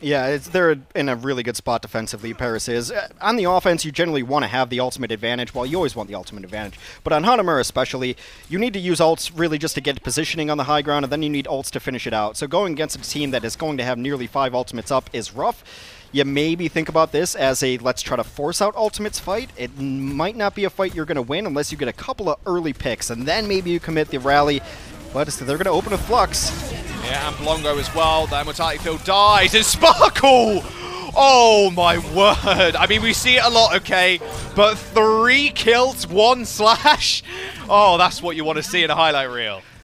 Yeah, they're in a really good spot defensively, Paris is. Uh, on the offense, you generally want to have the ultimate advantage. Well, you always want the ultimate advantage. But on Hanamura especially, you need to use ults really just to get positioning on the high ground, and then you need ults to finish it out. So going against a team that is going to have nearly five ultimates up is rough. You maybe think about this as a let's try to force out ultimates fight. It might not be a fight you're going to win unless you get a couple of early picks, and then maybe you commit the rally. But they're going to open a flux. Yeah, and Blongo as well. The Mutati field dies. And Sparkle! Oh my word. I mean, we see it a lot, okay? But three kills, one slash? Oh, that's what you want to see in a highlight reel.